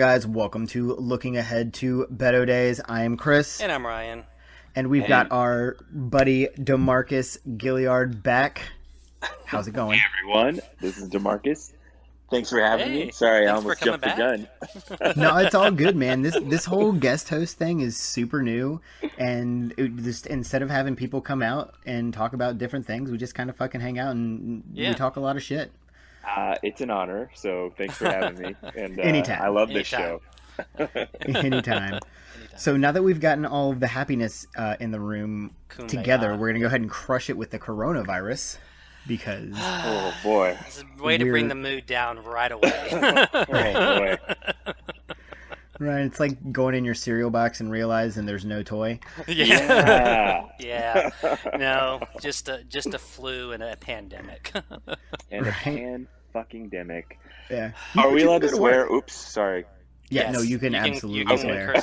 going, guys? Welcome to Looking Ahead to Beto Days. I am Chris. And I'm Ryan. And we've got our buddy Demarcus Giliard back. How's it going? Hey, everyone. This is Demarcus. Thanks for having hey, me. Sorry, I almost jumped back. the gun. no, it's all good, man. This this whole guest host thing is super new, and it just instead of having people come out and talk about different things, we just kind of fucking hang out and yeah. we talk a lot of shit. Uh, it's an honor. So thanks for having me. And uh, anytime. I love this anytime. show. anytime. anytime. So now that we've gotten all of the happiness uh, in the room Kumbaya. together, we're gonna go ahead and crush it with the coronavirus because oh boy, it's a way to bring the mood down right away. oh boy. Right, it's like going in your cereal box and realizing there's no toy. Yeah, yeah. No, just a just a flu and a pandemic. and a pan fucking demic. Yeah. Are we allowed to swear? Oops, sorry. Yeah, yes, no, you can you absolutely can, you swear.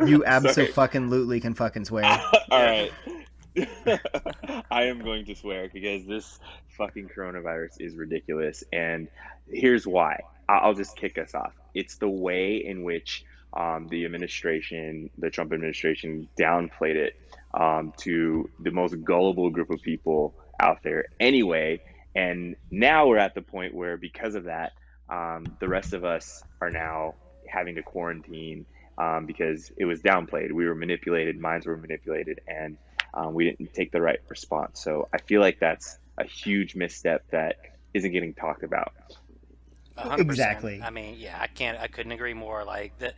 you, you absolutely can fucking swear. All right. I am going to swear because this fucking coronavirus is ridiculous, and here's why. I'll just kick us off. It's the way in which um, the administration, the Trump administration, downplayed it um, to the most gullible group of people out there anyway. And now we're at the point where, because of that, um, the rest of us are now having to quarantine um, because it was downplayed. We were manipulated, minds were manipulated, and um, we didn't take the right response. So I feel like that's a huge misstep that isn't getting talked about. 100%. Exactly. I mean, yeah, I can't. I couldn't agree more. Like the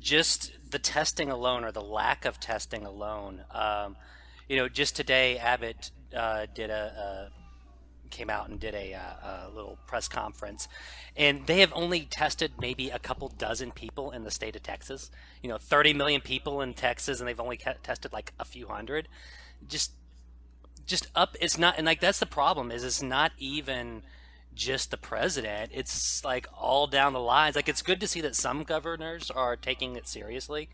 just the testing alone, or the lack of testing alone. Um, you know, just today, Abbott uh, did a, a, came out and did a, uh, a, little press conference, and they have only tested maybe a couple dozen people in the state of Texas. You know, 30 million people in Texas, and they've only tested like a few hundred. Just, just up. It's not, and like that's the problem. Is it's not even just the president. It's like all down the lines. Like it's good to see that some governors are taking it seriously.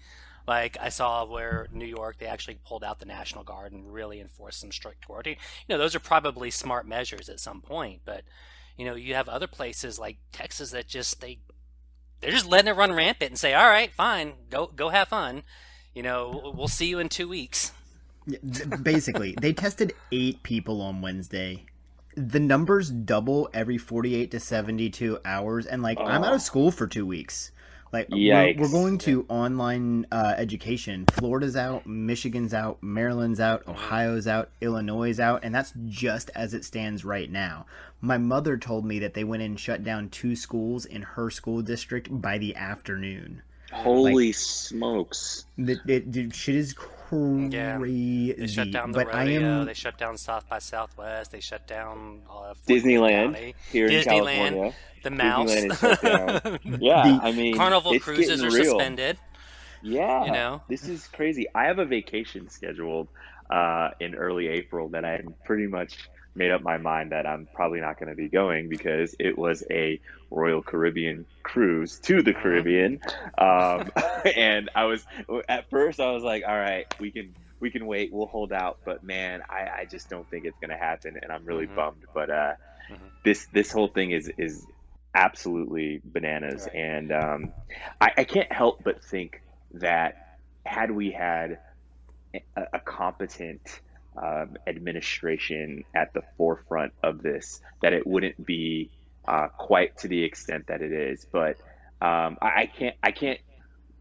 Like I saw where New York they actually pulled out the National Guard and really enforced some strict quarantine. You know, those are probably smart measures at some point, but you know, you have other places like Texas that just they they're just letting it run rampant and say, "All right, fine, go go have fun." You know, we'll see you in 2 weeks. Basically, they tested 8 people on Wednesday the numbers double every 48 to 72 hours and like oh. i'm out of oh. school for two weeks like we're, we're, going to online uh, education. Florida's out michigan's out maryland's out ohio's out illinois is out and that's just as it stands right now. My mother told me that they went and shut down two schools in her school district by the afternoon. Holy like, smokes it, it, shit is crazy. Yeah. They shut down the but rodeo. Am... They shut down South by Southwest. They shut down uh, Disneyland County. here Disneyland, in California. The Mouse. yeah, the I mean, Carnival cruises are real. suspended. Yeah, you know, this is crazy. I have a vacation scheduled uh, in early April that I'm pretty much made up my mind that I'm probably not going to be going because it was a Royal Caribbean cruise to the uh-huh. Caribbean, um, and I was at first I was like, all right, we can we can wait, we'll hold out, but man, I, I just don't think it's going to happen, and I'm really mm-hmm. bummed. But uh, mm-hmm. this this whole thing is is absolutely bananas, right. and um, I, I can't help but think that had we had a, a competent um, administration at the forefront of this, that it wouldn't be uh, quite to the extent that it is. But um, I, I, can't, I can't,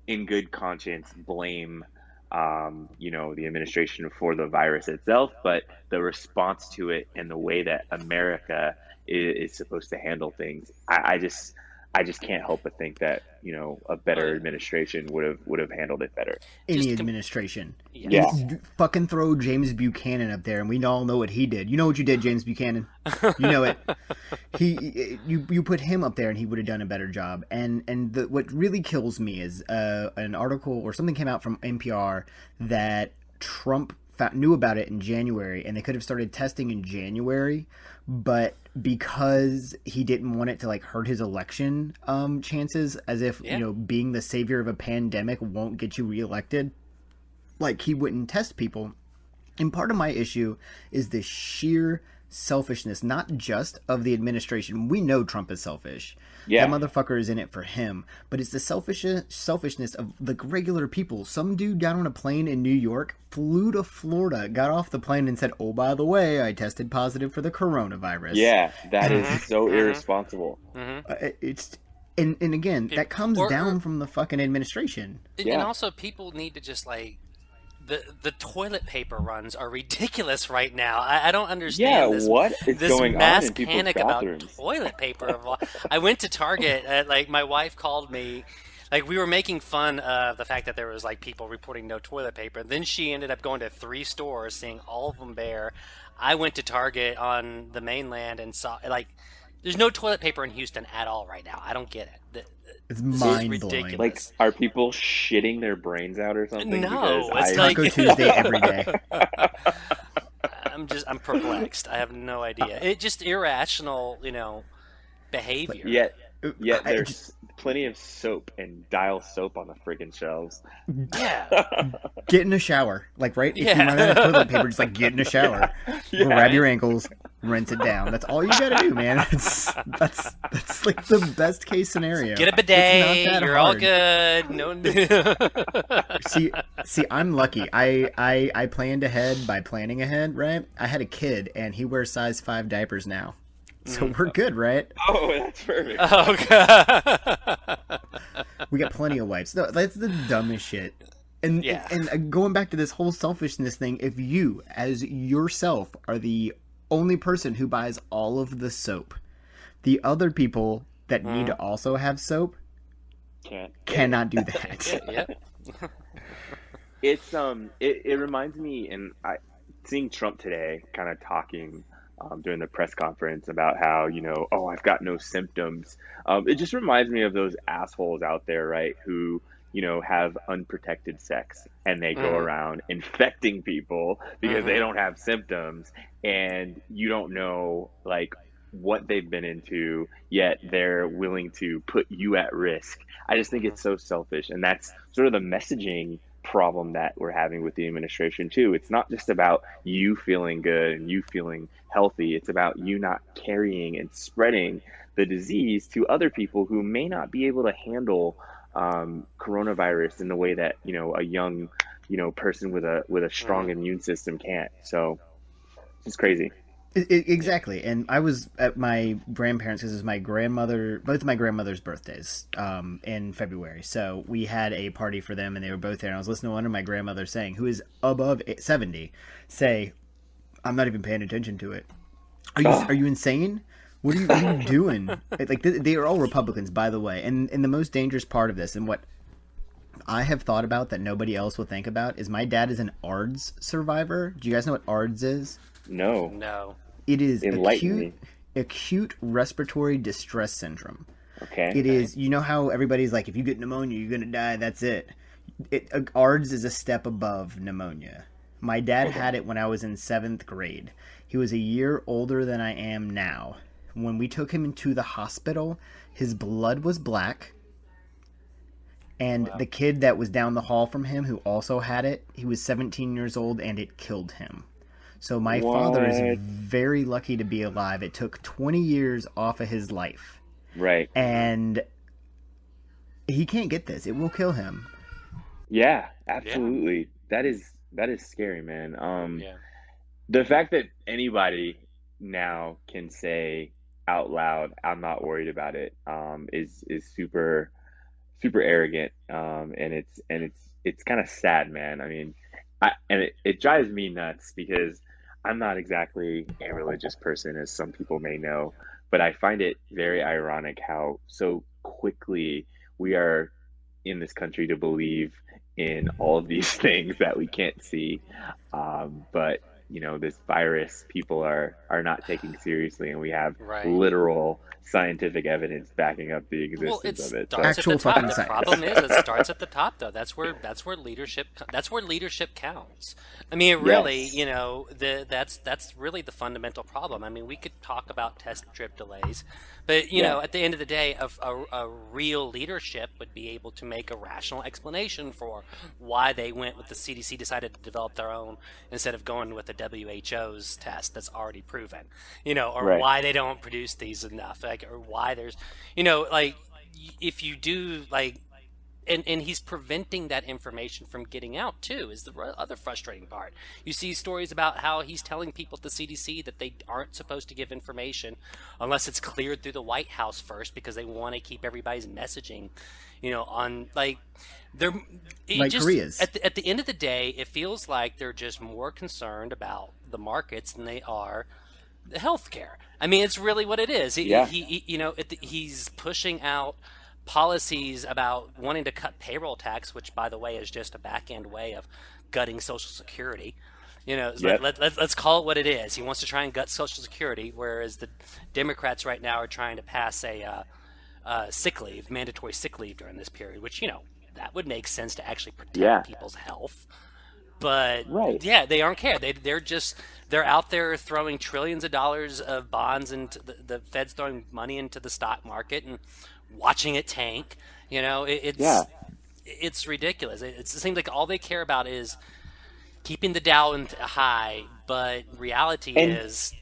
in good conscience, blame, um, you know, the administration for the virus itself, but the response to it and the way that America is, is supposed to handle things. I, I just, I just can't help but think that you know a better administration would have would have handled it better. Any just administration, yeah. yeah. Fucking throw James Buchanan up there, and we all know what he did. You know what you did, James Buchanan. You know it. he, you, you put him up there, and he would have done a better job. And and the, what really kills me is uh, an article or something came out from NPR that Trump found, knew about it in January, and they could have started testing in January, but because he didn't want it to like hurt his election um, chances, as if yeah. you know being the savior of a pandemic won't get you reelected, like he wouldn't test people. And part of my issue is the sheer selfishness, not just of the administration. We know Trump is selfish. Yeah. That motherfucker is in it for him. But it's the selfish selfishness of the regular people. Some dude got on a plane in New York, flew to Florida, got off the plane and said, "Oh, by the way, I tested positive for the coronavirus." Yeah, that is so mm-hmm. irresponsible. Mm-hmm. Uh, it's and and again, that comes or, down from the fucking administration. And, yeah. and also people need to just like the the toilet paper runs are ridiculous right now. I, I don't understand. Yeah, this, what is this going mass on in panic bathrooms? about toilet paper. I went to Target. Uh, like my wife called me. Like we were making fun of the fact that there was like people reporting no toilet paper. Then she ended up going to three stores, seeing all of them bare. I went to Target on the mainland and saw like there's no toilet paper in Houston at all right now. I don't get it. The, it's mind blowing. Like, are people shitting their brains out or something? No, it's I... like Taco Tuesday every day. I'm just I'm perplexed. I have no idea. It just irrational, you know, behavior. But yet, yet there's just... plenty of soap and dial soap on the friggin' shelves. Yeah. get in a shower, like right. If yeah. you run out of toilet paper, just like get in a shower, yeah. grab your ankles, rinse it down. That's all you gotta do, man. It's, that's that's like the best case scenario. Get a bidet. You're hard. all good. No. see, see, I'm lucky. I, I I planned ahead by planning ahead. Right. I had a kid, and he wears size five diapers now, so mm. we're good, right? Oh, that's perfect. Oh god. we got plenty of wipes. No, that's the dumbest shit. And, yeah. and and going back to this whole selfishness thing, if you as yourself are the only person who buys all of the soap. The other people that need to mm. also have soap can't cannot do that. yep. it's um it, it reminds me and I seeing Trump today kind of talking um, during the press conference about how you know oh I've got no symptoms. Um, it just reminds me of those assholes out there, right? Who you know, have unprotected sex and they go mm. around infecting people because mm-hmm. they don't have symptoms and you don't know like what they've been into yet they're willing to put you at risk. I just think it's so selfish and that's sort of the messaging problem that we're having with the administration too. It's not just about you feeling good and you feeling healthy. It's about you not carrying and spreading the disease to other people who may not be able to handle um, coronavirus in the way that you know a young you know person with a with a strong mm. immune system can't. So it's crazy. It, it, exactly, and I was at my grandparents because it was my grandmother, both of my grandmother's birthdays um, in February. So we had a party for them, and they were both there. And I was listening to one of my grandmothers saying, who is above seventy, say, "I'm not even paying attention to it." Are you oh. are you insane? What are you, what are you doing? like they, they are all Republicans, by the way. And and the most dangerous part of this, and what I have thought about that nobody else will think about, is my dad is an ARDS survivor. Do you guys know what ARDS is? No. No. It is acute acute respiratory distress syndrome. Okay. It is. You know how everybody's like, if you get pneumonia, you're gonna die. That's it. It uh, ARDS is a step above pneumonia. My dad okay. had it when I was in seventh grade. He was a year older than I am now when we took him into the hospital, his blood was black. And wow. the kid that was down the hall from him, who also had it, he was 17 years old and it killed him. So my what? father is very lucky to be alive. It took 20 years off of his life. Right. And he can't get this. It will kill him. Yeah, absolutely. Yeah. That is that is scary, man. Um yeah. the fact that anybody now can say out loud, I'm not worried about it. Um, is is super super arrogant, um, and it's and it's it's kind of sad, man. I mean, I, and it, it drives me nuts because I'm not exactly a religious person, as some people may know, but I find it very ironic how so quickly we are in this country to believe in all of these things that we can't see. Um, but you know this virus people are are not taking seriously and we have right. literal scientific evidence backing up the existence well, it of it. So. Actual at the top. The problem is it starts at the top though. That's where that's where leadership that's where leadership counts. I mean, really, yes. you know, the that's that's really the fundamental problem. I mean, we could talk about test trip delays, but you yeah. know, at the end of the day, a, a, a, real leadership would be able to make a rational explanation for why they went with the CDC decided to develop their own instead of going with the WHO's test that's already proven. You know, or right. why they don't produce these enough, like, or why there's, you know, like if you do like and, and he's preventing that information from getting out too is the other frustrating part you see stories about how he's telling people at the cdc that they aren't supposed to give information unless it's cleared through the white house first because they want to keep everybody's messaging you know on like they're like just, Korea's. At the, at the end of the day it feels like they're just more concerned about the markets than they are healthcare i mean it's really what it is he, yeah. he, he you know the, he's pushing out policies about wanting to cut payroll tax, which, by the way, is just a back end way of gutting Social Security. You know, yep. let, let, let's call it what it is. He wants to try and gut Social Security, whereas the Democrats right now are trying to pass a uh, uh, sick leave, mandatory sick leave during this period, which, you know, that would make sense to actually protect yeah. people's health. But right. yeah, they aren't care. They they're just they're out there throwing trillions of dollars of bonds into the, the Fed's throwing money into the stock market and watching it tank. You know, it, it's yeah. it's ridiculous. It, it seems like all they care about is keeping the Dow high, but reality and, is.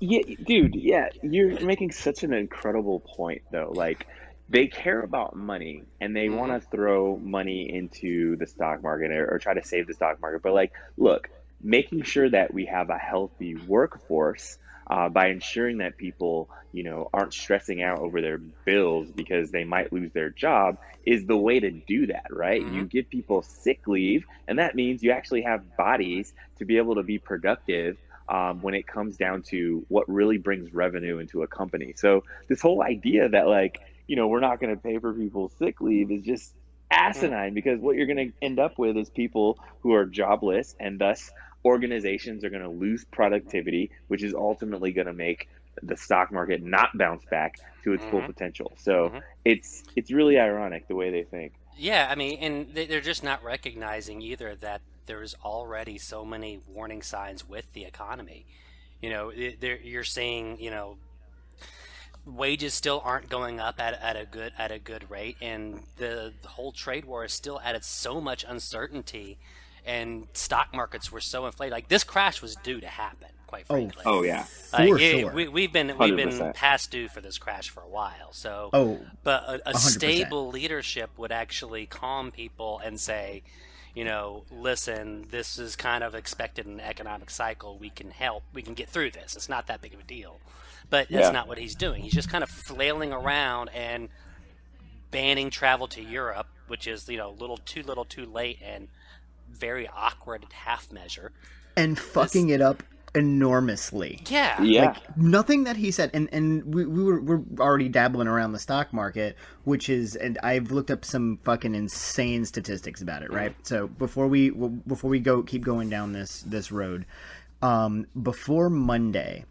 Yeah, dude. Yeah, you're making such an incredible point, though. Like they care about money and they mm-hmm. want to throw money into the stock market or, or, try to save the stock market. But like, look, making sure that we have a healthy workforce uh, by ensuring that people, you know, aren't stressing out over their bills because they might lose their job is the way to do that, right? Mm-hmm. You give people sick leave, and that means you actually have bodies to be able to be productive um, when it comes down to what really brings revenue into a company. So this whole idea that like, you know, we're not going to pay for people's sick leave is just asinine mm-hmm. because what you're going to end up with is people who are jobless and thus organizations are going to lose productivity, which is ultimately going to make the stock market not bounce back to its mm-hmm. full potential. So mm-hmm. it's it's really ironic the way they think. Yeah, I mean, and they're just not recognizing either that there's already so many warning signs with the economy. You know, you're seeing, you know, wages still aren't going up at, at a good at a good rate, and the, the whole trade war is still added so much uncertainty and stock markets were so inflated. Like this crash was due to happen, quite oh, frankly. Oh, oh yeah, uh, for it, sure. We, have been we have been past due for this crash for a while. So, oh, but a, a stable leadership would actually calm people and say, you know, listen, this is kind of expected in the economic cycle. We can help. We can get through this. It's not that big of a deal. But that's yeah. not what he's doing. He's just kind of flailing around and banning travel to Europe, which is you know a little too little too late and very awkward half measure. And fucking this... it up enormously. Yeah. Yeah. Like nothing that he said and and we, we were we're already dabbling around the stock market, which is and I've looked up some fucking insane statistics about it, right? Mm. So before we before we go keep going down this this road, um before Monday,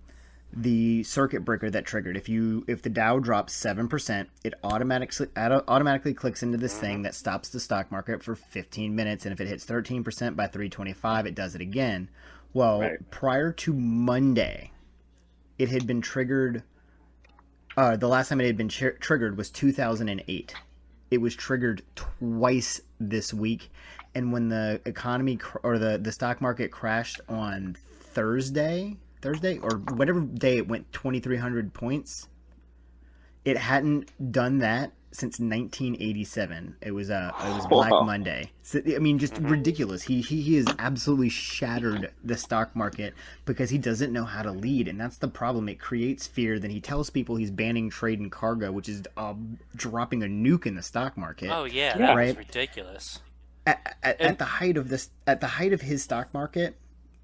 the circuit breaker that triggered. If you if the Dow drops seven percent, it automatically automatically clicks into this thing that stops the stock market for 15 minutes, and if it hits 13 percent by 325, it does it again. Well, right. prior to Monday, it had been triggered. Uh, the last time it had been tr- triggered was 2008. It was triggered twice this week, and when the economy cr- or the the stock market crashed on Thursday, Thursday or whatever day it went 2300 points. It hadn't done that since 1987. It was uh it was Black wow. Monday. So, I mean just mm-hmm. ridiculous. He, he he has absolutely shattered the stock market because he doesn't know how to lead and that's the problem. It creates fear then he tells people he's banning trade and cargo which is uh, dropping a nuke in the stock market. Oh yeah, yeah. right? ridiculous. At, at, and... at the height of this at the height of his stock market,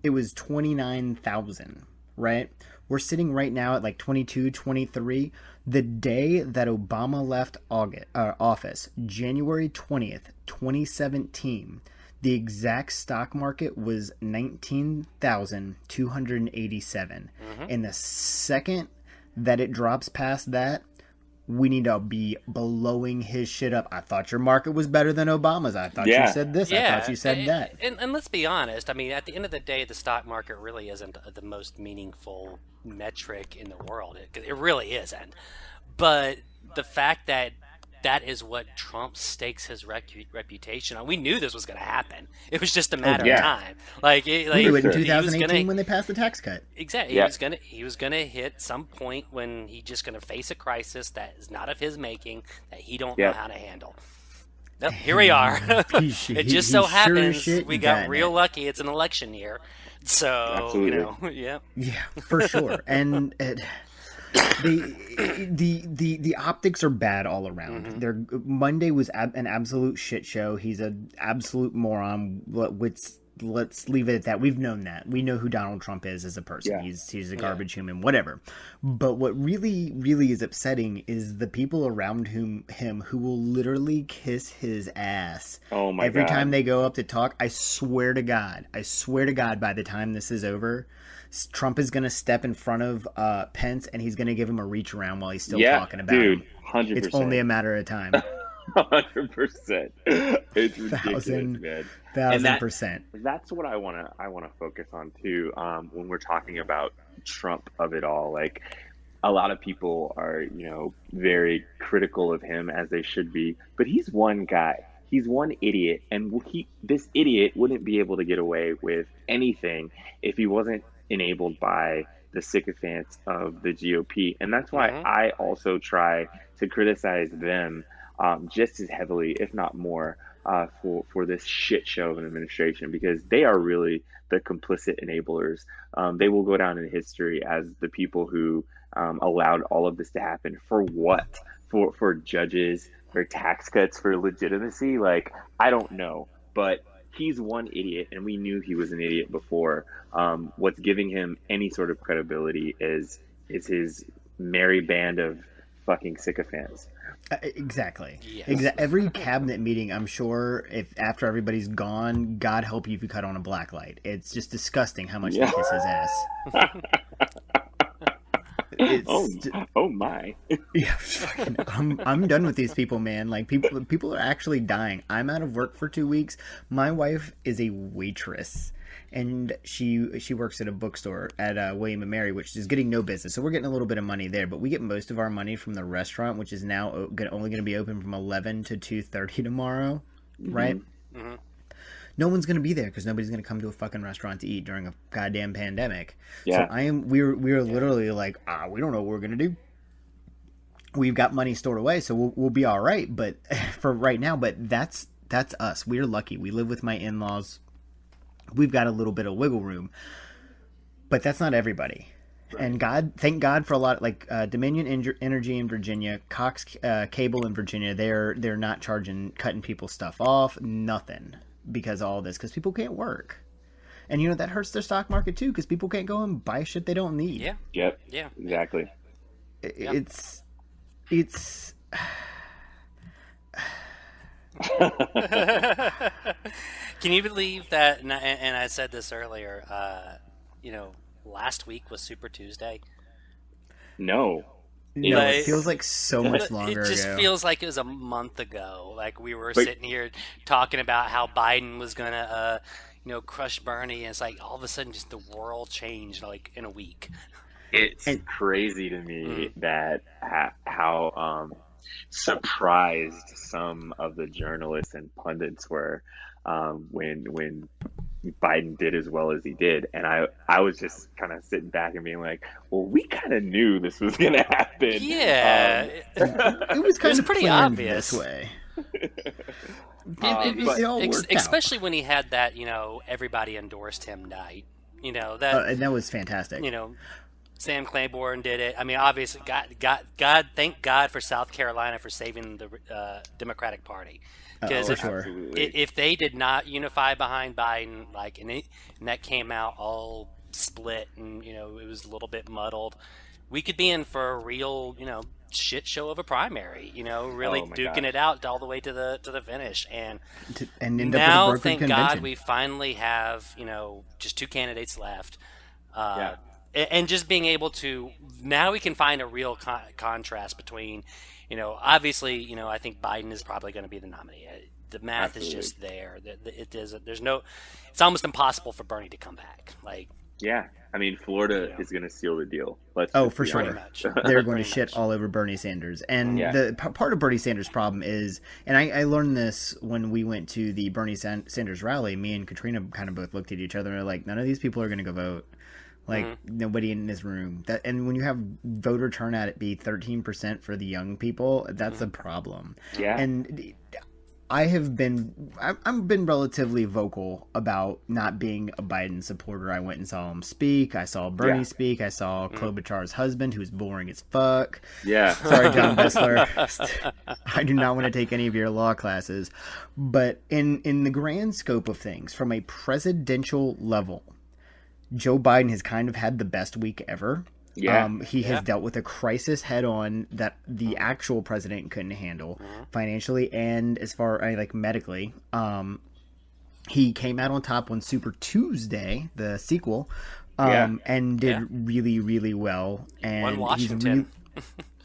it was 29,000 right? We're sitting right now at like 22, 23. The day that Obama left August, uh, office, January 20th, 2017, the exact stock market was 19,287. Mm-hmm. And the second that it drops past that, we need to be blowing his shit up. I thought your market was better than Obama's. I thought yeah. you said this. Yeah. I thought you said and, that. And, and, let's be honest. I mean, at the end of the day, the stock market really isn't the most meaningful metric in the world. It, it really isn't. But the fact that that is what Trump stakes his reputation on. We knew this was going to happen. It was just a oh, matter oh, yeah. of time. Like, it, like we knew it in 2018 gonna, when they passed the tax cut. Exactly. Yeah. He was going to he was going to hit some point when he's just going to face a crisis that is not of his making that he don't yeah. know how to handle. Nope, here we are. it just so happens we got real lucky. It's an election year, so Absolutely. you know, yeah, yeah, for sure. and it, the the the the optics are bad all around. Mm-hmm. They're, Monday was ab- an absolute shit show. He's an absolute moron. Let's let's leave it at that. We've known that. We know who Donald Trump is as a person. Yeah. He's he's a garbage yeah. human, whatever. But what really really is upsetting is the people around whom him who will literally kiss his ass. Oh my Every God. time they go up to talk, I swear to God, I swear to God, by the time this is over, Trump is going to step in front of uh, Pence and he's going to give him a reach around while he's still yeah, talking about dude, him. 100%. It's only a matter of time. Hundred percent. It's ridiculous, thousand, man. Thousand that, percent. That's what I want to. I want to focus on too. Um, when we're talking about Trump of it all, like a lot of people are, you know, very critical of him as they should be. But he's one guy. He's one idiot, and he this idiot wouldn't be able to get away with anything if he wasn't enabled by the sycophants of the GOP. And that's why mm-hmm. I also try to criticize them um, just as heavily, if not more, uh, for, for this shit show of an administration because they are really the complicit enablers. Um, they will go down in history as the people who um, allowed all of this to happen. For what? For, for judges, for tax cuts, for legitimacy? Like, I don't know. But he's one idiot, and we knew he was an idiot before. Um, what's giving him any sort of credibility is is his merry band of fucking sycophants. Uh, exactly. Yes. Exa- every cabinet meeting, I'm sure, if after everybody's gone, God help you if you cut on a black light. It's just disgusting how much yeah. they kiss his ass. oh, oh my. yeah, fucking, I'm I'm done with these people, man. Like people people are actually dying. I'm out of work for two weeks. My wife is a waitress and she she works at a bookstore at uh, William and Mary, which is getting no business. So we're getting a little bit of money there, but we get most of our money from the restaurant, which is now only going to be open from eleven to two thirty tomorrow, mm-hmm. right? Mm-hmm no one's going to be there because nobody's going to come to a fucking restaurant to eat during a goddamn pandemic. Yeah. So I am. We are we are yeah. literally like, ah, we don't know what we're going to do. We've got money stored away, so we'll we'll be all right. But for right now, but that's that's us. We're lucky. We live with my in laws. We've got a little bit of wiggle room, but that's not everybody. Right. And God, thank God for a lot like uh, Dominion Energy in Virginia, Cox uh, Cable in Virginia. They're they're not charging, cutting people's stuff off, nothing because all this because people can't work and you know that hurts their stock market too because people can't go and buy shit they don't need yeah yep yeah exactly it's it's can you believe that and I, and I said this earlier uh, you know last week was super tuesday no no, like, it feels like so much longer. It just ago. feels like it was a month ago. Like we were but, sitting here talking about how Biden was gonna, uh, you know, crush Bernie, and it's like all of a sudden, just the world changed like in a week. It's and, crazy to me mm. that how um, surprised some of the journalists and pundits were um, when when Biden did as well as he did, and I I was just kind of sitting back and being like, well, we kind of knew this was going to happen. Yeah, um, it, was kind of pretty obvious this way. Um, it, it, especially when he had that, you know, everybody endorsed him night. You know that, uh, and that was fantastic. You know, Jim Clyburn did it. I mean, obviously, God, God, God, thank God for South Carolina for saving the uh, Democratic Party. Because if, sure. if they did not unify behind Biden, like, and, it, and that came out all split and, you know, it was a little bit muddled, we could be in for a real, you know, shit show of a primary, you know, really oh duking gosh. it out all the way to the to the finish. And, and now, thank convention. God, we finally have, you know, just two candidates left. Uh, yeah and just being able to now we can find a real con- contrast between, you know, obviously, you know, I think Biden is probably going to be the nominee. Uh, the math Absolutely. is just there. It is. There's no. It's almost impossible for Bernie to come back. Like yeah, I mean, Florida yeah. is going to seal the deal. Let's oh, for sure. They're going to shit much. all over Bernie Sanders. And yeah. the p- part of Bernie Sanders' problem is, and I, I, learned this when we went to the Bernie San- Sanders rally. Me and Katrina kind of both looked at each other and were like, none of these people are going to go vote. Like mm-hmm. nobody in this room. That and when you have voter turnout at be thirteen percent for the young people, that's mm-hmm. a problem. Yeah. And I have been I've been relatively vocal about not being a Biden supporter. I went and saw him speak. I saw Bernie yeah. speak. I saw mm. Klobuchar's husband, who's boring as fuck. Yeah. Sorry, John Bessler. I do not want to take any of your law classes, but in in the grand scope of things, from a presidential level, Joe Biden has kind of had the best week ever. Yeah. Um, he yeah. has dealt with a crisis head on that the actual president couldn't handle mm-hmm. financially and as far I like medically. Um, he came out on top on Super Tuesday, the sequel, um, yeah. and did yeah. really, really well. And he's really,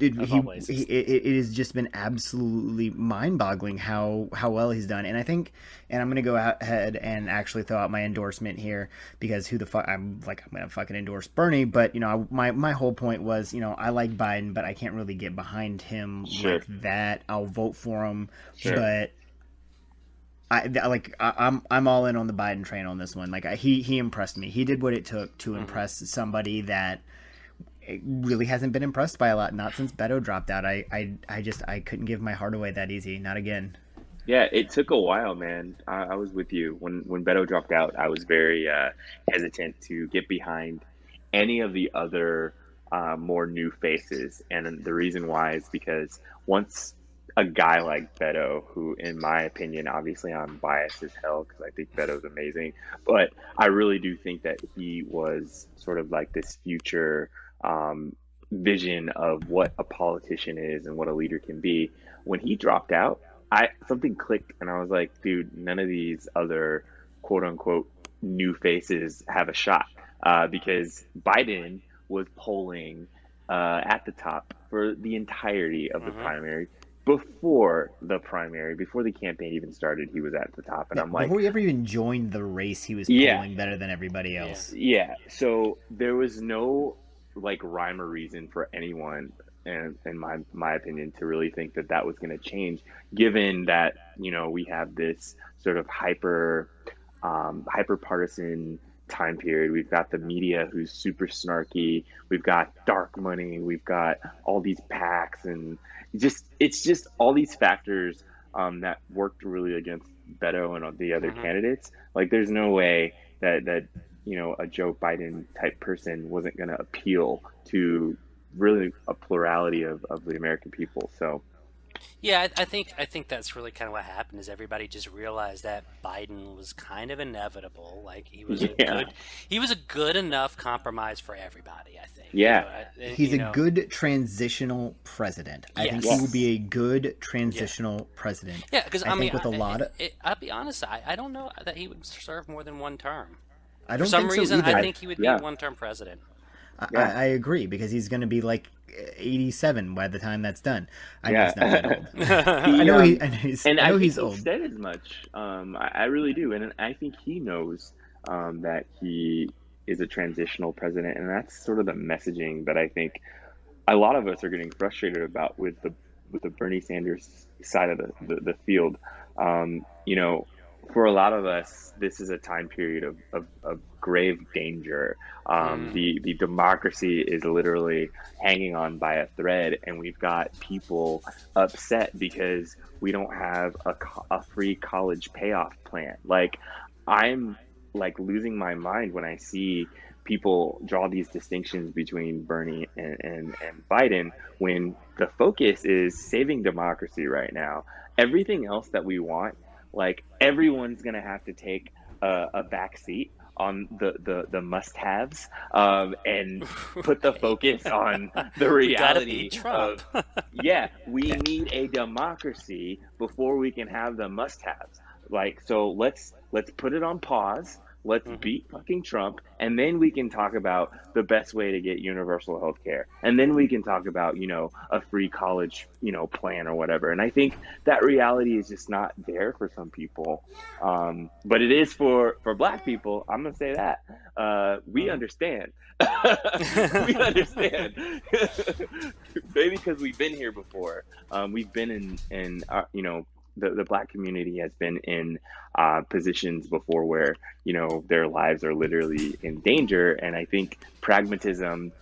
it, he, he, it, it, has just been absolutely mind-boggling how how well he's done, and I think, and I'm gonna go ahead and actually throw out my endorsement here because who the fuck I'm like I'm gonna fucking endorse Bernie, but you know my my whole point was you know I like Biden, but I can't really get behind him sure. like that. I'll vote for him, sure. but I like I, I'm I'm all in on the Biden train on this one. Like I, he he impressed me. He did what it took to mm-hmm. impress somebody that really hasn't been impressed by a lot. Not since Beto dropped out. I, I, I just I couldn't give my heart away that easy. Not again. Yeah, it took a while, man. I, I was with you when when Beto dropped out. I was very uh, hesitant to get behind any of the other uh, more new faces, and the reason why is because once a guy like Beto, who, in my opinion, obviously I'm biased as hell because I think Beto's amazing, but I really do think that he was sort of like this future um, vision of what a politician is and what a leader can be. When he dropped out, I something clicked and I was like, dude, none of these other quote unquote new faces have a shot uh, because Biden was polling uh, at the top for the entirety of the mm-hmm. primary. Before the primary, before the campaign even started, he was at the top, and yeah, I'm like, before he ever even joined the race, he was polling yeah, better than everybody else. Yeah, so there was no like rhyme or reason for anyone and in my my opinion to really think that that was going to change given that you know we have this sort of hyper um, hyper partisan time period. We've got the media who's super snarky. We've got dark money. We've got all these PACs and just it's just all these factors um, that worked really against Beto and the other mm-hmm. candidates. Like there's no way that that you know, a Joe Biden type person wasn't going to appeal to really a plurality of, of the American people. So, yeah, I, I, think I think that's really kind of what happened is everybody just realized that Biden was kind of inevitable. Like he was yeah. a good, he was a good enough compromise for everybody. I think. Yeah, you know, he's a know. good transitional president. I yes. think he will be a good transitional yeah. president. Yeah, because I, I, mean, with a lot of, I'll be honest, I, I don't know that he would serve more than one term. I don't For some reason, so I think he would be yeah. a one-term president. I, yeah. I, I, agree because he's going to be like 87 by the time that's done. I yeah. know he's not old. he, I know, um, he, I know he's, and I know I he's old. said as much. Um, I, I, really do, and I think he knows um, that he is a transitional president, and that's sort of the messaging that I think a lot of us are getting frustrated about with the with the Bernie Sanders side of the the, the field. Um, you know, for a lot of us, this is a time period of, of, of grave danger. Um, mm. the, the democracy is literally hanging on by a thread, and we've got people upset because we don't have a, a free college payoff plan. Like, I'm like losing my mind when I see people draw these distinctions between Bernie and, and, and Biden when the focus is saving democracy right now. Everything else that we want like everyone's gonna have to take a, a back seat on the the, the must haves um, and put the focus on the reality of yeah we need a democracy before we can have the must haves like so let's let's put it on pause Let's mm-hmm. beat fucking Trump, and then we can talk about the best way to get universal health care, and then we can talk about you know a free college you know plan or whatever. And I think that reality is just not there for some people, um, but it is for for Black people. I'm gonna say that uh, we mm-hmm. understand. we understand, maybe because we've been here before. Um, we've been in in uh, you know the, the black community has been in uh, positions before where you know their lives are literally in danger. And i think pragmatism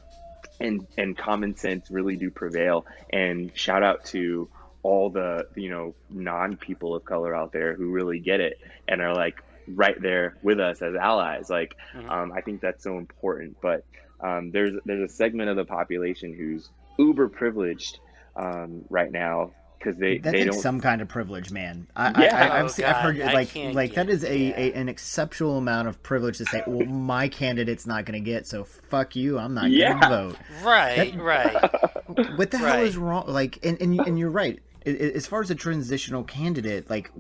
and and common sense really do prevail. And shout out to all the you know non people of color out there who really get it and are like right there with us as allies. Like mm-hmm. um, i think that's so important. But um, there's there's a segment of the population who's uber privileged um, right now because they that they takes don't... some kind of privilege, man. I, yeah, I, have oh, I've heard like like that is a, yeah. a, an exceptional amount of privilege to say, well, my candidate's not going to get, so fuck you, I'm not yeah. going to vote. Right, that, right. What the right. hell is wrong? Like, and, and and you're right. As far as a transitional candidate, like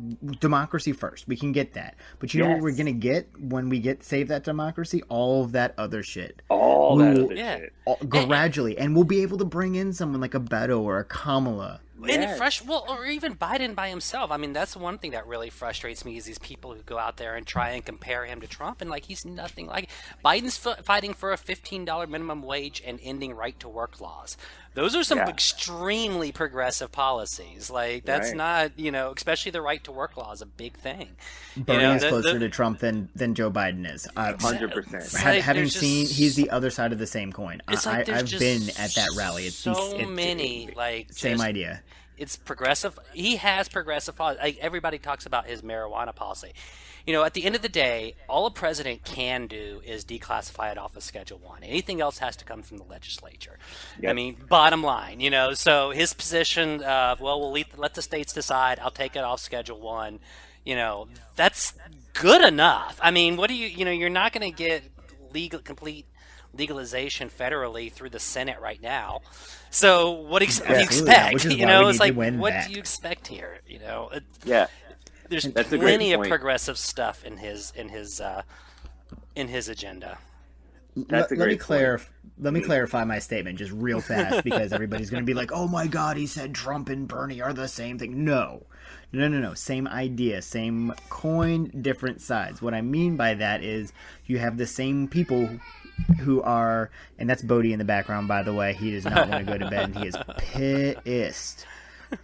democracy first, we can get that. But you yes. know what we're gonna get when we get save that democracy? All of that other shit. All we'll, that other yeah. shit. All, gradually, and we'll be able to bring in someone like a Beto or a Kamala and fresh well, or even Biden by himself. I mean, that's one thing that really frustrates me is these people who go out there and try and compare him to Trump, and like he's nothing like Biden's f- fighting for a fifteen dollar minimum wage and ending right to work laws. Those are some yeah. extremely progressive policies. Like that's right. not, you know, especially the right to work law is a big thing. Bernie you know, is the, closer the, to Trump than than Joe Biden is. Uh, Hundred percent. Like, having seen, he's the other side of the same coin. I, like I've been at that rally. It's so it's, many it, like same just, idea it's progressive. He has progressive policy. Like, everybody talks about his marijuana policy. You know, at the end of the day, all a president can do is declassify it off of Schedule One. Anything else has to come from the legislature. Yep. I mean, bottom line, you know. So his position of well, we'll let the states decide. I'll take it off Schedule One. You know, that's good enough. I mean, what do you? You know, you're not going to get legal complete legalization federally through the Senate right now. So what, ex- what do you expect? You know, it's like what do you expect here? You know, yeah. There's That's plenty of progressive stuff in his in his uh, in his agenda. Let, let, me clarify. Let me clarify my statement just real fast because everybody's going to be like, "Oh my God, he said Trump and Bernie are the same thing." No, no, no, no. Same idea, same coin, different sides. What I mean by that is you have the same people who are, and that's Bodie in the background, by the way. He does not want to go to bed, and he is pissed.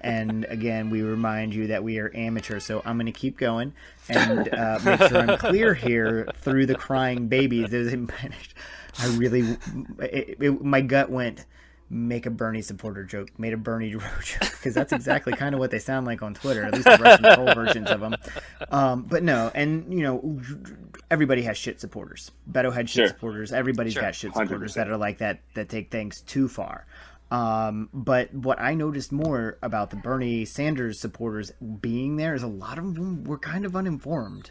And again, we remind you that we are amateurs, so I'm going to keep going and uh, make sure I'm clear here through the crying babies. I really, it, it, my gut went make a Bernie supporter joke, made a Bernie joke, because that's exactly kind of what they sound like on Twitter, at least the Russian troll versions of them. Um, but no, and you know, everybody has shit supporters. Beto had shit sure. supporters. Everybody's sure. got shit supporters 100%. that are like that, that take things too far. Um, but what I noticed more about the Bernie Sanders supporters being there is a lot of them were kind of uninformed.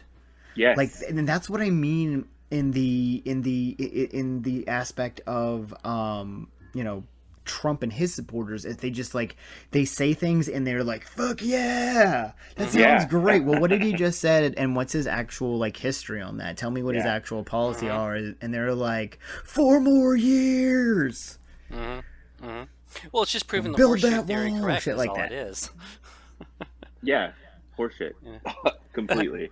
Yes. Like, and that's what I mean in the in the in the aspect of um, you know Trump and his supporters if they just like they say things and they're like fuck yeah that sounds yeah. great well what did he just said and what's his actual like history on that tell me what yeah. his actual policy mm-hmm. are and they're like four more years mm-hmm. Mm-hmm. well it's just proving the build that theory wall. correct shit like that it is yeah horseshit yeah. completely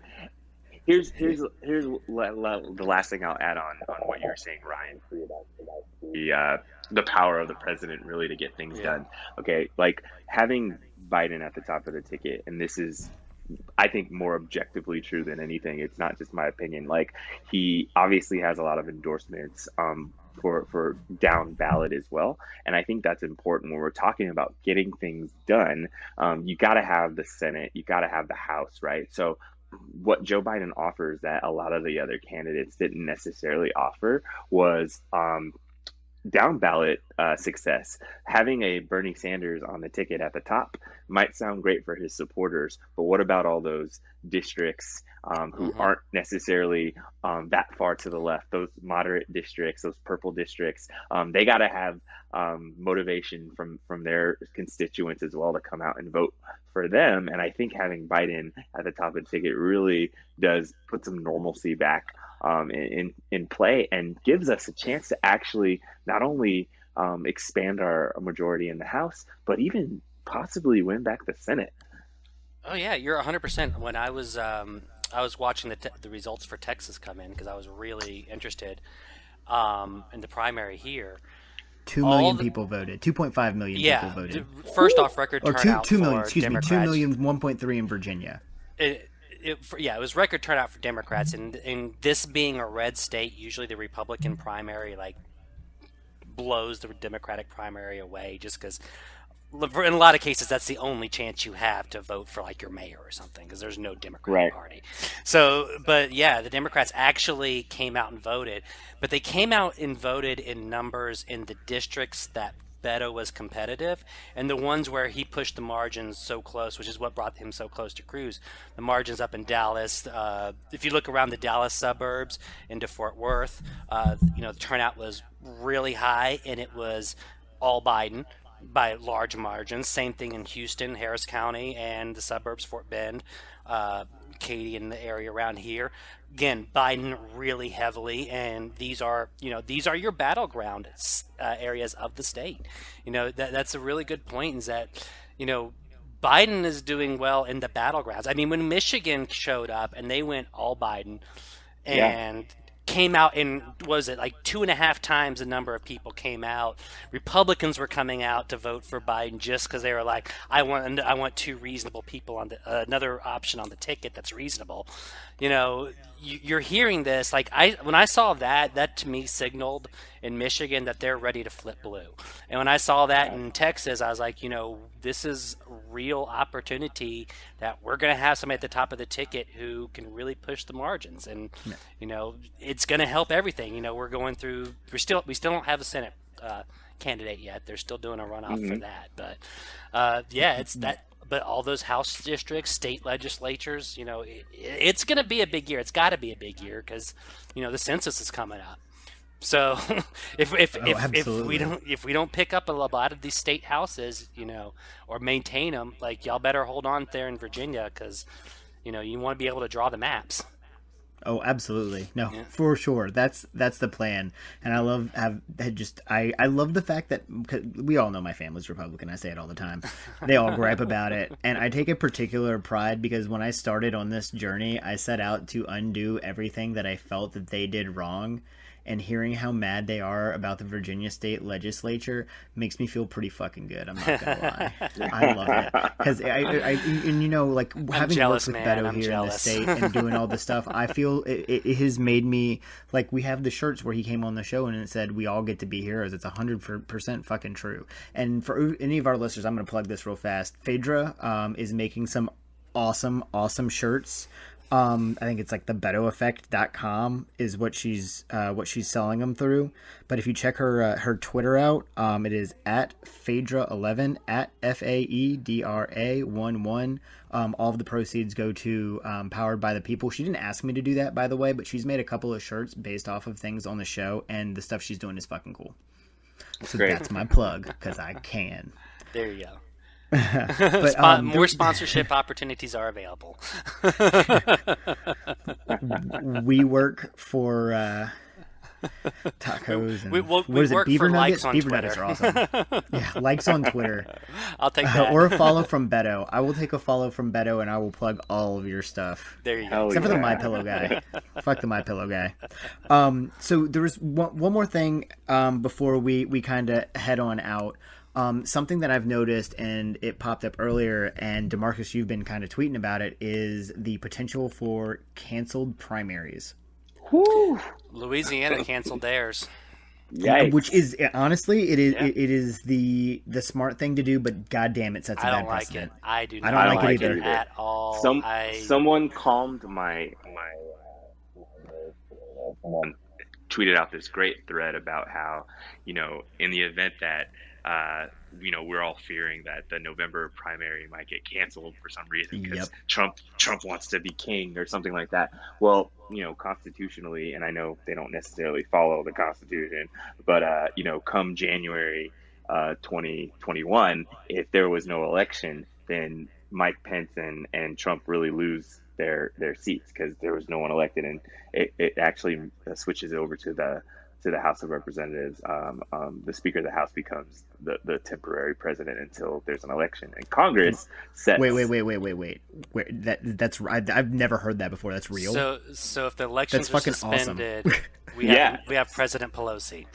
here's here's here's the last thing I'll add on on what you were saying, Ryan, the uh, the power of the president really to get things yeah. done. Okay, like having Biden at the top of the ticket, and this is I think more objectively true than anything. It's not just my opinion. Like he obviously has a lot of endorsements um, for for down ballot as well, and I think that's important when we're talking about getting things done. Um, you got to have the Senate, you got to have the House, right? So what Joe Biden offers that a lot of the other candidates didn't necessarily offer was um, down ballot uh, success. Having a Bernie Sanders on the ticket at the top might sound great for his supporters, but what about all those districts um, who mm-hmm. aren't necessarily um, that far to the left. Those moderate districts, those purple districts, um, they got to have um, motivation from from their constituents as well to come out and vote for them. And I think having Biden at the top of the ticket really does put some normalcy back um, in in play and gives us a chance to actually not only um, expand our majority in the House, but even possibly win back the Senate. Oh yeah, you're 100. percent When I was um, I was watching the te- the results for Texas come in because I was really interested um, in the primary here. Two million the, people voted. Two point five million yeah, people voted. First off, record or two, two million. Excuse Democrats. me, two million, one point three in Virginia. It, it, for, yeah, it was record turnout for Democrats, and and this being a red state, usually the Republican primary like blows the Democratic primary away, just because in a lot of cases that's the only chance you have to vote for like your mayor or something because there's no democratic right. party so but yeah the democrats actually came out and voted but they came out and voted in numbers in the districts that Beto was competitive, and the ones where he pushed the margins so close, which is what brought him so close to Cruz. The margins up in Dallas. Uh, if you look around the Dallas suburbs into Fort Worth, uh, you know the turnout was really high, and it was all Biden by large margins. Same thing in Houston, Harris County, and the suburbs, Fort Bend, uh, Katy, and the area around here. Again, Biden really heavily, and these are you know these are your battleground uh, areas of the state. You know that that's a really good point. Is that you know Biden is doing well in the battlegrounds. I mean, when Michigan showed up and they went all Biden, and came out in was it like two and a half times the number of people came out. Republicans were coming out to vote for Biden just because they were like, I want I want two reasonable people on the uh, another option on the ticket that's reasonable. You know, you, are hearing this like I when I saw that that to me signaled in Michigan that they're ready to flip blue, and when I saw that in Texas, I was like, you know, this is real opportunity that we're going to have somebody at the top of the ticket who can really push the margins, and yeah. you know, it's going to help everything. You know, we're going through we still we still don't have a Senate. Uh, candidate yet they're still doing a runoff mm-hmm. for that but uh, yeah it's that but all those House districts, state legislatures, you know, it, it's going to be a big year. It's got to be a big year because, you know, the census is coming up. So if if, oh, if, if, we don't if we don't pick up a lot of these state houses, you know, or maintain them, like y'all better hold on there in Virginia because, you know, you want to be able to draw the maps. Oh, absolutely. No, yeah. for sure. That's that's the plan. And I love have just I I love the fact that we all know my family's Republican. I say it all the time. They all gripe about it, and I take a particular pride because when I started on this journey, I set out to undo everything that I felt that they did wrong and hearing how mad they are about the Virginia state legislature makes me feel pretty fucking good. I'm not gonna lie, I love it because I, I, and you know, like having jealous, worked with man. Beto I'm here jealous. in the state and doing all this stuff, I feel it, it, it, has made me like we have the shirts where he came on the show and it said we all get to be heroes. It's hundred percent fucking true. And for any of our listeners, I'm gonna plug this real fast. Phaedra um, is making some awesome, awesome shirts. Um, I think it's like the betoeffect.com is what she's uh, what she's selling them through. But if you check her uh, her Twitter out, um, it is at Faedra11 at F A E D R A 1 1. Um, all of the proceeds go to um, Powered by the People. She didn't ask me to do that, by the way, but she's made a couple of shirts based off of things on the show, and the stuff she's doing is fucking cool. So Great. that's my plug because I can. There you go. but, um, more sponsorship opportunities are available. we work for uh, tacos. And, we, we, we work Beaver for nuggets? Beaver Twitter. nuggets are awesome. yeah, likes on Twitter. I'll take that. Uh, or a follow from Beto. I will take a follow from Beto, and I will plug all of your stuff. There you go. Except yeah. for the My Pillow guy. Fuck the My Pillow guy. Um, so there was one, one more thing um, before we we kind of head on out. Um, something that I've noticed, and it popped up earlier, and Demarcus, you've been kind of tweeting about it, is the potential for canceled primaries. Whew. Louisiana canceled theirs. Yikes. Which is honestly, it is yeah. it, it is the the smart thing to do, but goddamn, it sets a bad don't like precedent. it. I do. Not I don't like, like it either. at all. Some I... someone calmed my my someone tweeted out this great thread about how you know in the event that uh, you know, we're all fearing that the November primary might get canceled for some reason because Yep. Trump Trump wants to be king or something like that. Well, you know, constitutionally, and I know they don't necessarily follow the Constitution, but uh, you know, come January uh, 2021, if there was no election, then Mike Pence and, and Trump really lose their their seats because there was no one elected, and it, it actually uh, switches over to the to the House of Representatives. Um, um, the Speaker of the House becomes the, the temporary president until there's an election, and Congress sets. Wait, wait, wait, wait, wait, wait. wait that that's I, I've never heard that before. That's real. So, so if the elections That's are fucking awesome. suspended, we have Yeah. we have President Pelosi.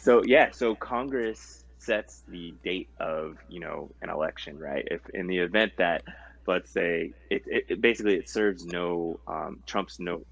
So yeah, so Congress sets the date of you know an election, right? If in the event that let's say it, it, it basically it serves no um, Trump's no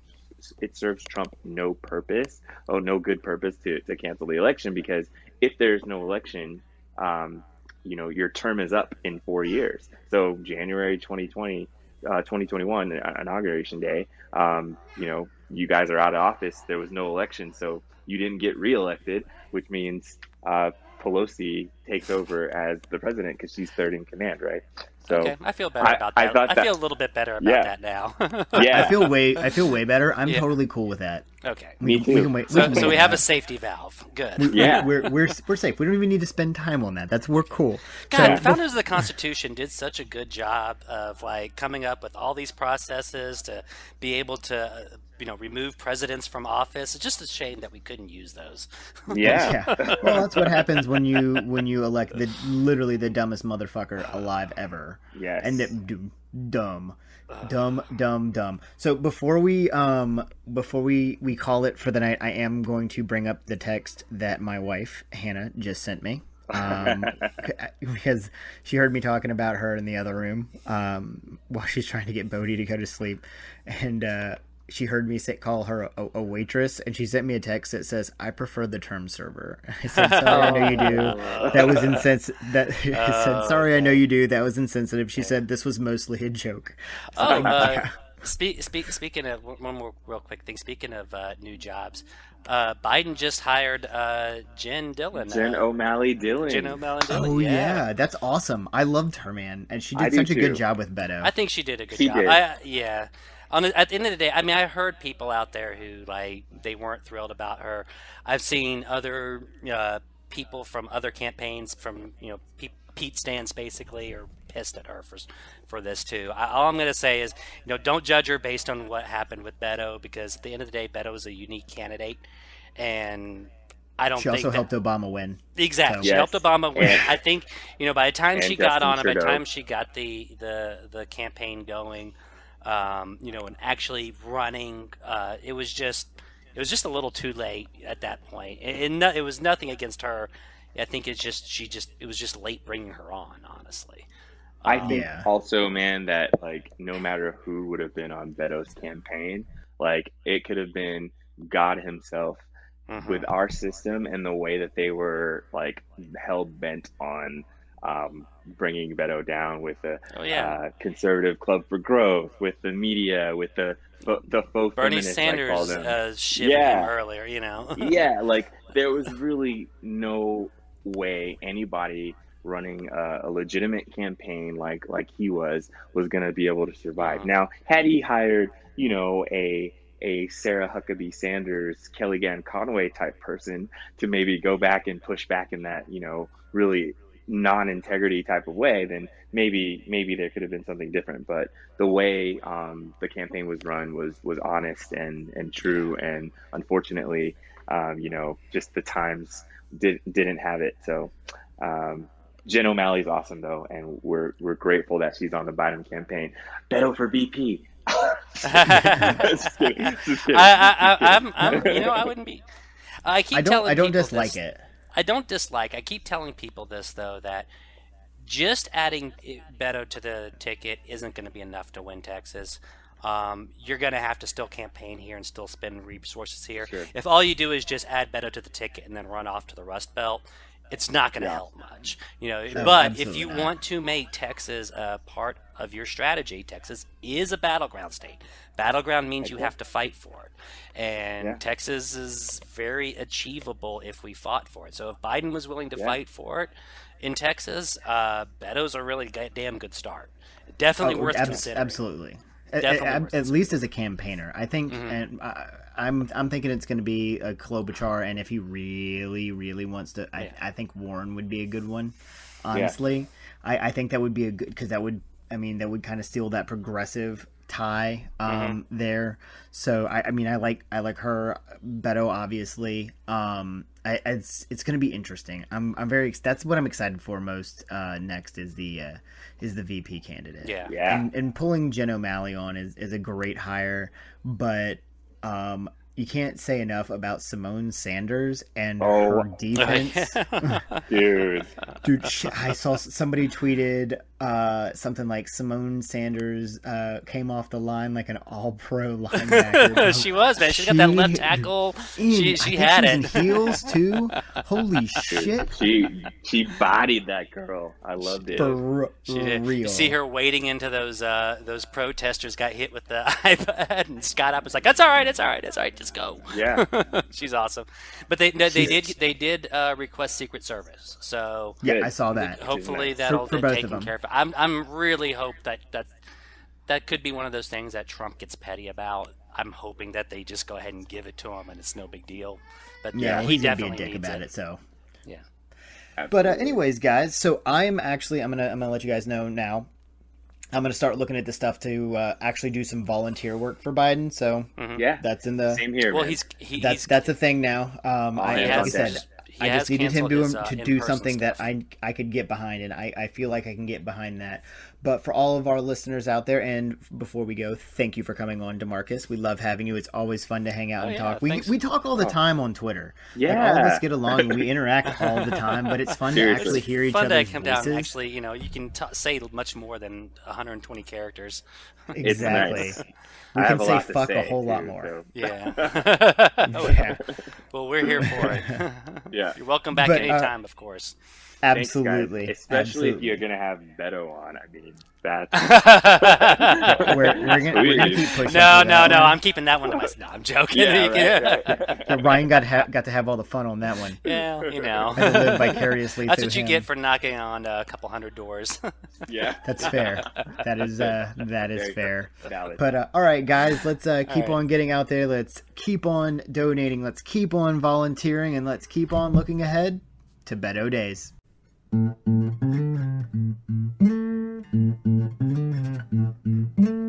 it serves Trump no purpose, oh no good purpose to, to cancel the election because if there's no election, um, you know your term is up in four years. So January 2020, uh, 2021 uh, inauguration day, um, you know you guys are out of office. There was no election, so you didn't get reelected, which means uh, Pelosi takes over as the president because she's third in command, right? So okay, I feel better I- about that. thought I, that- feel a little bit better about Yeah. that now. yeah, I feel way I feel way better. I'm Yeah. totally cool with that. okay. Me We too. can wait- we So, can so we on have a safety valve. Good. We- Yeah. we're, we're we're safe. We don't even need to spend time on that. That's we're cool. God, So, the founders of the Constitution did such a good job of like coming up with all these processes to be able to, uh, you know, remove presidents from office. It's just a shame that we couldn't use those. yeah, yeah. Well, that's what happens when you when you elect the literally the dumbest motherfucker alive ever. yes, and that d- dumb. Dumb dumb dumb. So before we um before we we call it for the night i am going to bring up the text that my wife hannah just sent me. Um because she heard me talking about her in the other room um while she's trying to get bodie to go to sleep. And uh she heard me say call her a, a waitress and she sent me a text that says i prefer the term server i said sorry i know you do that was insensitive that I said sorry i know you do that was insensitive she said this was mostly a joke Oh, So, uh, speak, speak, speaking of one more real quick thing. Speaking of uh, new jobs, uh, Biden just hired uh, Jen Dillon. Jen uh, O'Malley Dillon. Jen O'Malley Dillon. oh yeah. yeah. that's awesome i loved her man and she did do such a too. good job with beto I think she did a good She job. did. I, yeah. On the, at the end of the day, I mean, I heard people out there who like they weren't thrilled about her. I've seen other uh, people from other campaigns, from you know Pete, Pete stands basically, or pissed at her for for this too. I, all I'm going to say is, you know, don't judge her based on what happened with Beto, because at the end of the day, Beto is a unique candidate, and I don't she think also that- helped obama win Exactly. She Yes. helped Obama win. And- I think you know by the time and she got on, and by the time she got the the the campaign going, um, you know, and actually running, uh, it was just it was just a little too late at that point. And, and no, it was nothing against her. I think it's just she just it was just late bringing her on. Honestly. I Um, think Yeah. also, man, that like no matter who would have been on Beto's campaign, like it could have been God Himself mhm. with our system and the way that they were like hell bent on um, bringing Beto down with the Oh yeah. uh, conservative club for growth, with the media, with the the faux Bernie feminists, I call Sanders uh, shivved Yeah. earlier. You know. yeah, like there was really no way anybody running a, a legitimate campaign like like he was was going to be able to survive. Now, had he hired, you know, a a Sarah Huckabee Sanders, Kellyanne Conway type person to maybe go back and push back in that, you know, really non-integrity type of way, then maybe maybe there could have been something different. But the way um, the campaign was run was was honest and and true, and unfortunately, um, you know, just the times did didn't have it. So. Um, Jen O'Malley's awesome though, and we're we're grateful that she's on the Biden campaign. Beto for VP. just kidding. Just kidding. I, I, I, I'm, I'm, you know, I wouldn't be. I keep i don't telling i don't dislike this. it I don't dislike. I keep telling people this though that just adding Beto to the ticket isn't going to be enough to win Texas. Um, you're going to have to still campaign here and still spend resources here. Sure. If all you do is just add Beto to the ticket and then run off to the Rust Belt, it's not going to yeah. help much. You know, no, but if you not. want to make Texas a part of your strategy, Texas is a battleground state. Battleground means you have to fight for it. And yeah. Texas is very achievable if we fought for it. So if Biden was willing to yeah. fight for it in Texas, uh, Beto's a really damn good start. Definitely oh, worth ab- considering. Absolutely. Definitely at, at, least as a campaigner, I think, mm-hmm. and uh, I'm I'm thinking it's going to be a Klobuchar, and if he really really wants to, I, I think Warren would be a good one. Honestly, yeah. I, I think that would be a good because that would I mean that would kind of steal that progressive tie um, mm-hmm. there. So I, I, mean, I like I like her Beto obviously. Um, I, it's it's going to be interesting. I'm I'm very that's what I'm excited for most. Uh, next is the uh, is the VP candidate. Yeah, yeah. And, and pulling Jen O'Malley on is is a great hire, but um, you can't say enough about Symone Sanders and oh. her defense. Dude. Dude, I saw somebody tweeted uh, something like Symone Sanders uh, came off the line like an all pro linebacker. she was, man. She's she, got that left tackle. she she had it. heels too. Holy shit. She she bodied that girl. I loved it. For, she did. real. You see her wading into those uh, those protesters got hit with the iPad and Scott up was like, That's all right, it's all right, it's all right just go. Yeah, she's awesome. But they they, they did they did uh, request Secret Service, so yeah, I saw that. Hopefully that'll for, for be taken care of. I'm I'm really hope that that that could be one of those things that Trump gets petty about. I'm hoping that they just go ahead and give it to him and it's no big deal. But yeah, yeah he definitely be a dick about it. it so yeah. But uh, anyways, guys, so I'm actually I'm gonna I'm gonna let you guys know now I'm going to start looking at the stuff to uh, actually do some volunteer work for Biden. So mm-hmm. yeah, that's in the same here. Well, man. he's he, that's he's, that's a thing now. Um, I, like I said, I just needed him to, his, uh, to do something stuff. that I I could get behind, and I, I feel like I can get behind that. But for all of our listeners out there, and before we go, thank you for coming on, Demarcus. We love having you. It's always fun to hang out oh, and yeah, talk. We we talk all the oh. time on Twitter. Yeah, like, all of us get along. And we interact all the time, but it's fun Seriously. to actually hear each fun other's to come voices. down. Actually, you know, you can t- say much more than 120 characters. exactly. Nice. We I can say fuck a whole too, lot more. So. Yeah. oh, yeah. Well, we're here for it. yeah. You're welcome back but, anytime, uh, of course. Absolutely. Thanks, Especially Absolutely. if you're going to have Beto on. I mean, that's. we're, we're going to keep pushing. No, no, no. I'm keeping that one to myself. No, I'm joking. Yeah, right, right, right. Ryan got ha- got to have all the fun on that one. Yeah, you know. live vicariously That's what you him. get for knocking on a couple hundred doors. yeah. That's fair. That is uh, that is fair. Valid. But uh, all right, guys, let's uh, keep on getting out there. Let's keep on donating. Let's keep on volunteering, and let's keep on looking ahead to Beto days. Thank mm -hmm.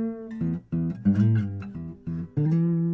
you.